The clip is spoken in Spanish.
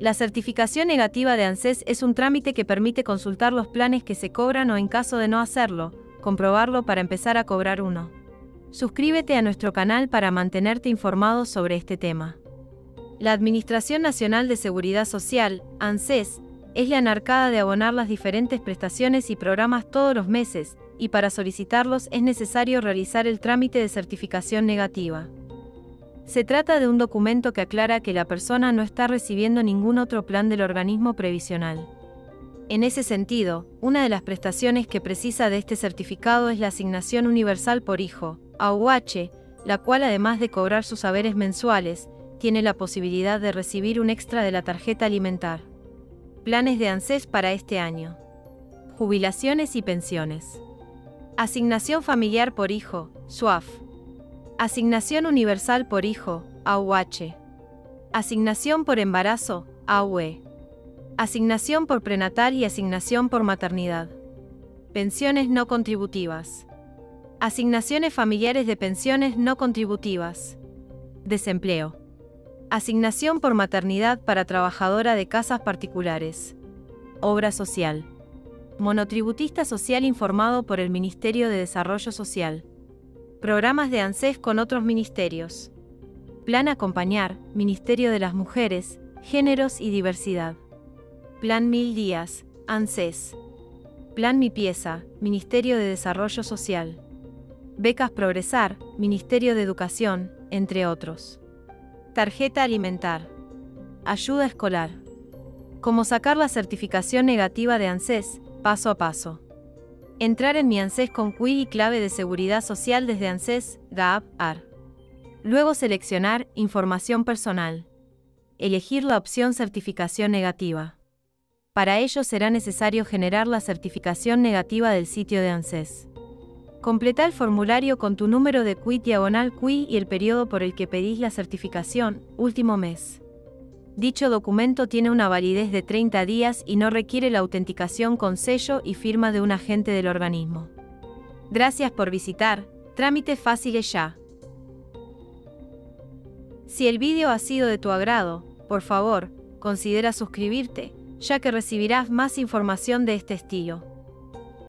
La certificación negativa de ANSES es un trámite que permite consultar los planes que se cobran o en caso de no hacerlo, comprobarlo para empezar a cobrar uno. Suscríbete a nuestro canal para mantenerte informado sobre este tema. La Administración Nacional de Seguridad Social, ANSES, es la enarcada de abonar las diferentes prestaciones y programas todos los meses, y para solicitarlos es necesario realizar el trámite de certificación negativa. Se trata de un documento que aclara que la persona no está recibiendo ningún otro plan del organismo previsional. En ese sentido, una de las prestaciones que precisa de este certificado es la asignación universal por hijo, AUH, la cual además de cobrar sus saberes mensuales, tiene la posibilidad de recibir un extra de la tarjeta alimentar. Planes de ANSES para este año. Jubilaciones y pensiones. Asignación familiar por hijo, SUAF. Asignación universal por hijo, AUH. Asignación por embarazo, AUE. Asignación por prenatal y asignación por maternidad. Pensiones no contributivas. Asignaciones familiares de pensiones no contributivas. Desempleo. Asignación por maternidad para trabajadora de casas particulares. Obra social. Monotributista social informado por el Ministerio de Desarrollo Social. Programas de ANSES con otros ministerios. Plan Acompañar, Ministerio de las Mujeres, Géneros y Diversidad. Plan Mil Días, ANSES. Plan Mi Pieza, Ministerio de Desarrollo Social. Becas Progresar, Ministerio de Educación, entre otros. Tarjeta Alimentar. Ayuda Escolar. Cómo sacar la certificación negativa de ANSES, paso a paso. Entrar en mi ANSES con QUI y clave de seguridad social desde ANSES, GAP, AR. Luego seleccionar Información personal. Elegir la opción Certificación negativa. Para ello será necesario generar la certificación negativa del sitio de ANSES. Completa el formulario con tu número de QUI diagonal QUI y el periodo por el que pedís la certificación, último mes. Dicho documento tiene una validez de 30 días y no requiere la autenticación con sello y firma de un agente del organismo. Gracias por visitar, trámite fácil ya. Si el vídeo ha sido de tu agrado, por favor, considera suscribirte, ya que recibirás más información de este estilo.